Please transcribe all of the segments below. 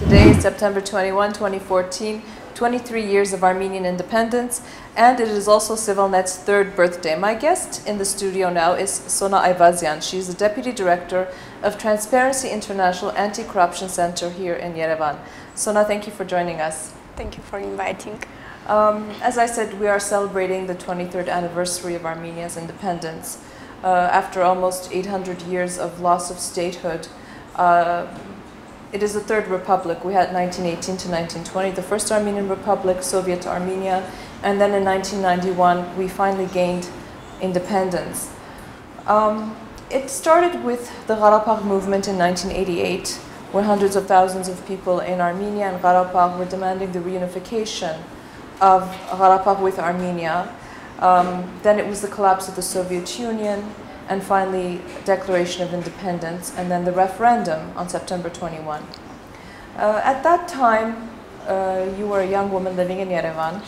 Today is September 21, 2014, 23 years of Armenian independence, and it is also CivilNet's third birthday. My guest in the studio now is Sona Ayvazyan. She's the Deputy Director of Transparency International Anti-Corruption Center here in Yerevan. Sona, thank you for joining us. Thank you for inviting. Um, as I said, we are celebrating the 23rd anniversary of Armenia's independence. Uh, after almost 800 years of loss of statehood, uh, it is the third republic. We had 1918 to 1920, the first Armenian Republic, Soviet Armenia, and then in 1991 we finally gained independence. Um, it started with the Gharabagh movement in 1988, where hundreds of thousands of people in Armenia and Gharabagh were demanding the reunification of Gharabagh with Armenia. Um, then it was the collapse of the Soviet Union, and finally declaration of independence, and then the referendum on September 21. Uh, at that time, uh, you were a young woman living in Yerevan.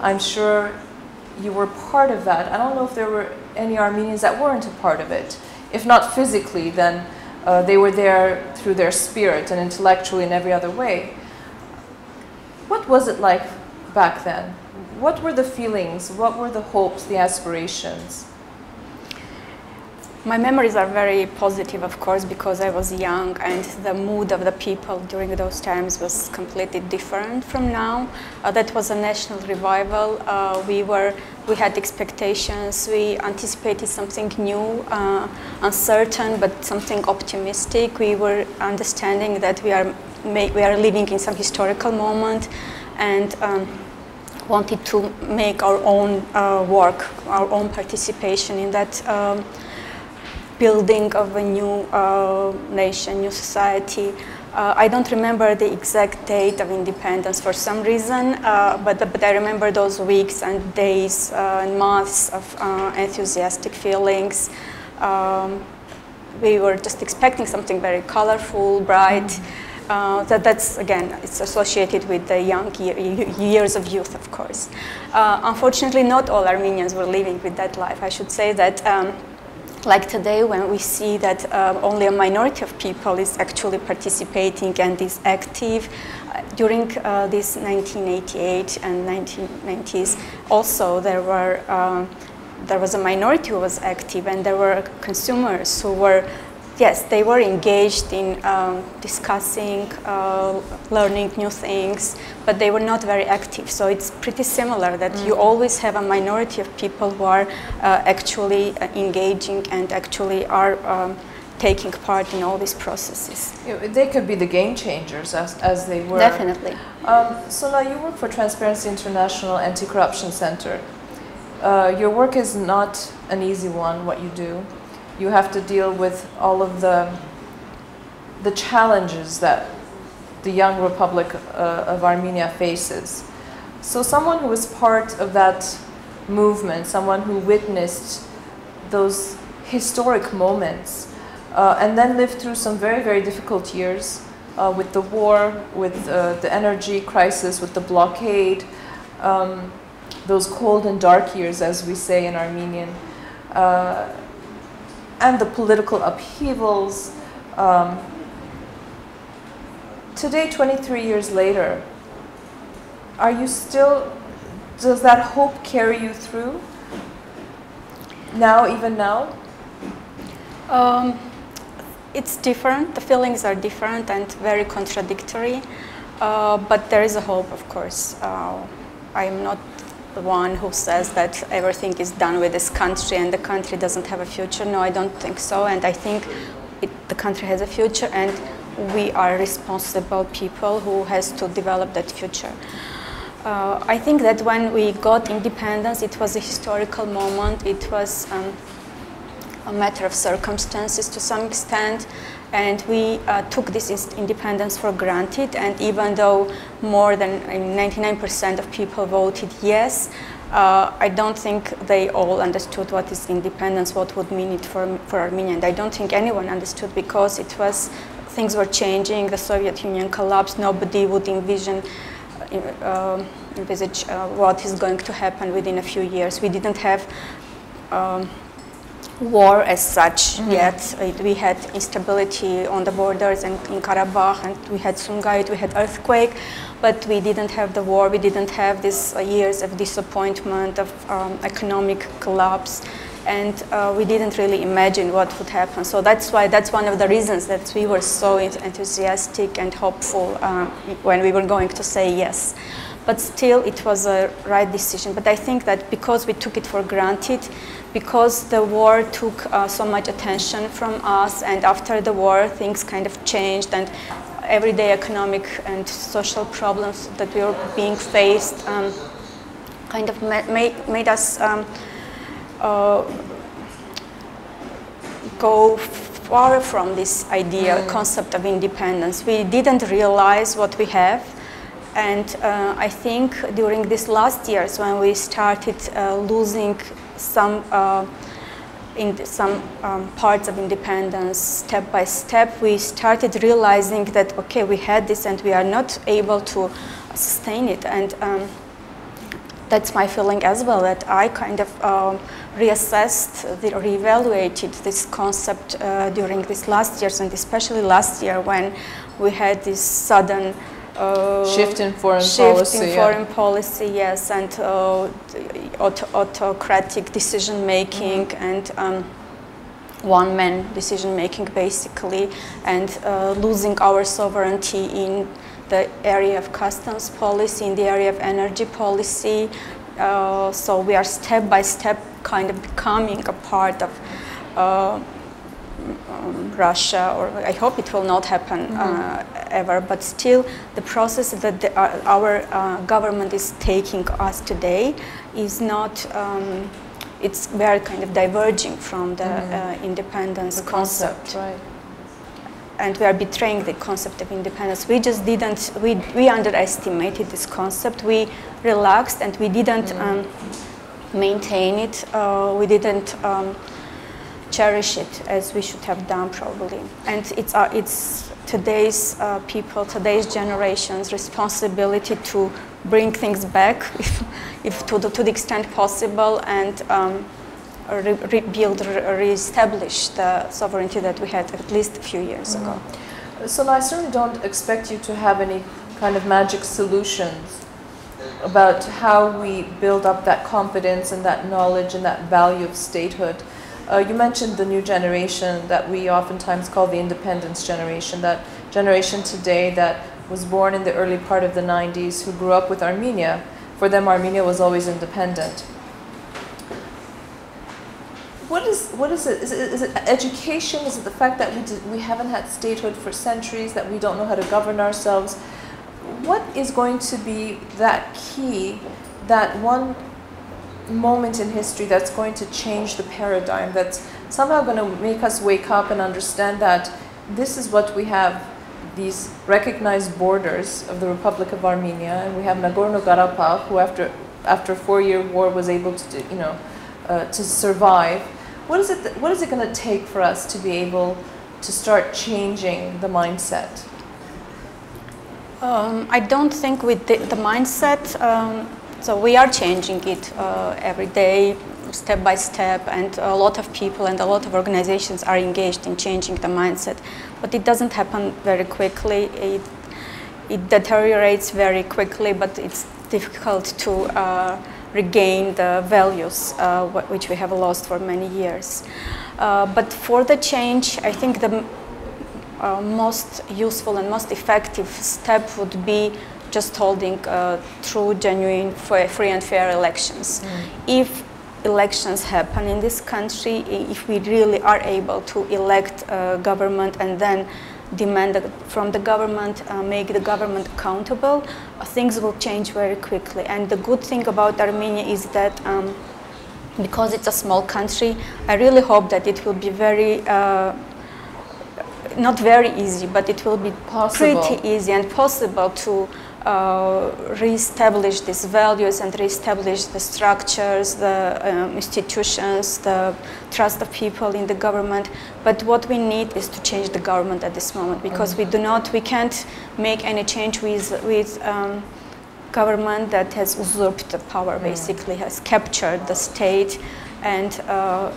I'm sure you were part of that. I don't know if there were any Armenians that weren't a part of it. If not physically, then uh, they were there through their spirit and intellectually in every other way. What was it like back then? What were the feelings? What were the hopes, the aspirations? My memories are very positive, of course, because I was young and the mood of the people during those times was completely different from now. Uh, that was a national revival. Uh, we were, we had expectations. We anticipated something new, uh, uncertain, but something optimistic. We were understanding that we are we are living in some historical moment, and. Um, wanted to make our own uh, work, our own participation in that um, building of a new uh, nation, new society. Uh, I don't remember the exact date of independence for some reason, uh, but, but I remember those weeks and days uh, and months of uh, enthusiastic feelings. Um, we were just expecting something very colorful, bright. Mm -hmm. Uh, that, that's again, it's associated with the young year, years of youth, of course. Uh, unfortunately, not all Armenians were living with that life. I should say that um, like today when we see that uh, only a minority of people is actually participating and is active uh, during uh, this 1988 and 1990s also there were um, there was a minority who was active and there were consumers who were yes, they were engaged in um, discussing, uh, learning new things, but they were not very active. So it's pretty similar that mm. you always have a minority of people who are uh, actually uh, engaging and actually are um, taking part in all these processes. they could be the game changers as, as they were. Definitely. Um, so now you work for Transparency International Anti-Corruption Center. Uh, your work is not an easy one, what you do you have to deal with all of the, the challenges that the young Republic uh, of Armenia faces. So someone who was part of that movement, someone who witnessed those historic moments, uh, and then lived through some very, very difficult years uh, with the war, with uh, the energy crisis, with the blockade, um, those cold and dark years, as we say in Armenian. And the political upheavals. Um, today, 23 years later, are you still, does that hope carry you through? Now, even now? Um, it's different. The feelings are different and very contradictory. Uh, but there is a hope, of course. Uh, I am not the one who says that everything is done with this country and the country doesn't have a future. No, I don't think so. And I think it, the country has a future and we are responsible people who has to develop that future. Uh, I think that when we got independence, it was a historical moment. It was um, a matter of circumstances to some extent and we uh, took this independence for granted and even though more than 99% of people voted yes uh, I don't think they all understood what is independence, what would mean it for, for Armenia. And I don't think anyone understood because it was, things were changing, the Soviet Union collapsed, nobody would envision, uh, envisage uh, what is going to happen within a few years. We didn't have um, war as such mm-hmm. yet. It, we had instability on the borders and in Karabakh, and we had Sumgait, we had earthquake, but we didn't have the war. We didn't have these uh, years of disappointment, of um, economic collapse, and uh, we didn't really imagine what would happen. So that's why that's one of the reasons that we were so enthusiastic and hopeful uh, when we were going to say yes but still it was a right decision. But I think that because we took it for granted, because the war took uh, so much attention from us, and after the war things kind of changed, and everyday economic and social problems that we were being faced um, kind of ma made, made us um, uh, go far from this idea, mm. concept of independence. We didn't realize what we have and uh, I think during these last years when we started uh, losing some uh, in some um, parts of independence step by step, we started realizing that okay, we had this and we are not able to sustain it. And um, that's my feeling as well. That I kind of um, reassessed, the, reevaluated this concept uh, during these last years, and especially last year when we had this sudden uh, shift in foreign shift policy. in foreign yeah. policy, yes, and uh, auto autocratic decision making mm -hmm. and um, one man decision making basically, and uh, losing our sovereignty in the area of customs policy, in the area of energy policy. Uh, so we are step by step kind of becoming a part of uh, um, Russia, or I hope it will not happen mm -hmm. ever, but still the process that the, uh, our uh, government is taking us today is not, um, it's very kind of diverging from the mm -hmm. independence the concept. concept. Right. And we are betraying the concept of independence. We just didn't, we, we underestimated this concept. We relaxed and we didn't mm -hmm. um, maintain it. Uh, we didn't um, cherish it as we should have done probably. And it's, uh, it's today's uh, people, today's generation's responsibility to bring things back if, if to, the, to the extent possible and um, re rebuild, re reestablish the sovereignty that we had at least a few years mm. ago. So I certainly don't expect you to have any kind of magic solutions about how we build up that confidence and that knowledge and that value of statehood. Uh, you mentioned the new generation that we oftentimes call the independence generation, that generation today that was born in the early part of the 90s who grew up with Armenia. For them, Armenia was always independent. What is, what is it? Is, it? is it education? Is it the fact that we, did, we haven't had statehood for centuries, that we don't know how to govern ourselves? What is going to be that key that one moment in history that's going to change the paradigm, that's somehow going to make us wake up and understand that this is what we have these recognized borders of the Republic of Armenia, and we have Nagorno-Karabakh, who after after a four-year war was able to, you know, uh, to survive. What is it? what is it going to take for us to be able to start changing the mindset? Um, I don't think with the, the mindset. Um, so we are changing it uh, every day, step by step, and a lot of people and a lot of organizations are engaged in changing the mindset. But it doesn't happen very quickly. It, it deteriorates very quickly, but it's difficult to uh, regain the values uh, which we have lost for many years. Uh, but for the change, I think the uh, most useful and most effective step would be just holding uh, true, genuine, free and fair elections. Mm. If elections happen in this country, if we really are able to elect a government and then demand from the government, uh, make the government accountable, uh, things will change very quickly. And the good thing about Armenia is that um, because it's a small country, I really hope that it will be very uh, not very easy, but it will be possible. pretty easy and possible to uh, reestablish these values and reestablish the structures, the um, institutions, the trust of people in the government. But what we need is to change the government at this moment because we do not, we can't make any change with, with um, government that has usurped the power, basically, has captured the state and uh,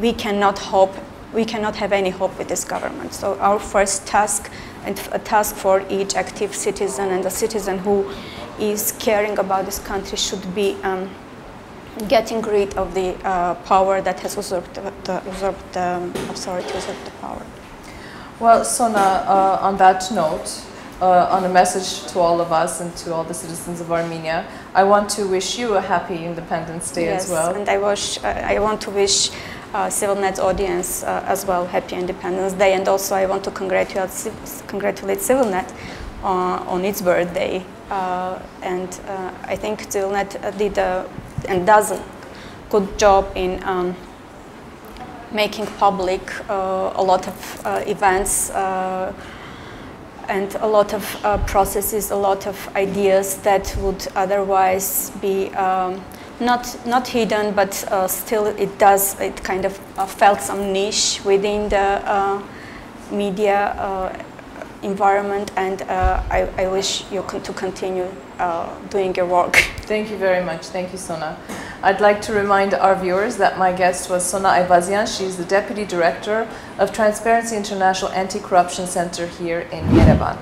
we cannot hope, we cannot have any hope with this government. So our first task and a task for each active citizen and a citizen who is caring about this country should be um, getting rid of the uh, power that has usurped the, the, usurped the um, authority, usurped the power. Well, Sona, uh, on that note, uh, on a message to all of us and to all the citizens of Armenia, I want to wish you a happy Independence Day yes, as well. and I wish uh, I want to wish uh, CivilNet audience uh, as well happy Independence Day, and also I want to congratulate congratulate CivilNet on, on its birthday. Uh, and uh, I think CivilNet did a, and does a good job in. Um, making public uh, a lot of uh, events uh, and a lot of uh, processes, a lot of ideas that would otherwise be um, not not hidden, but uh, still it does it kind of uh, felt some niche within the media environment, and I, I, wish you to continue doing your work. Thank you very much. Thank you, Sona. I'd like to remind our viewers that my guest was Sona Ayvazyan. She's the Deputy Director of Transparency International Anti-Corruption Center here in Yerevan.